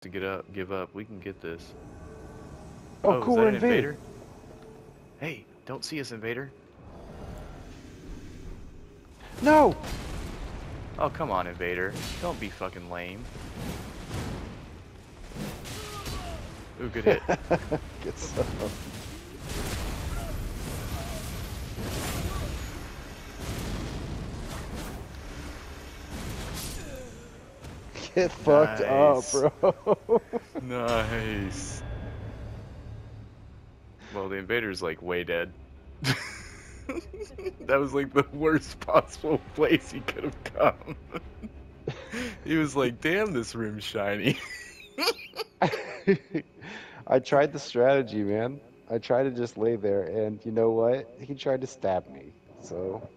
to get up, give up. We can get this. Oh, oh is cool, we're an invaded. Hey, don't see us, invader. No! Oh, come on, invader. Don't be fucking lame. Ooh, good hit. Get fucked Nice. up, bro. nice. Well, the invader's like way dead. that was like the worst possible place he could have come. he was like, damn, this room's shiny. I tried the strategy, man. I tried to just lay there, and you know what? He tried to stab me. So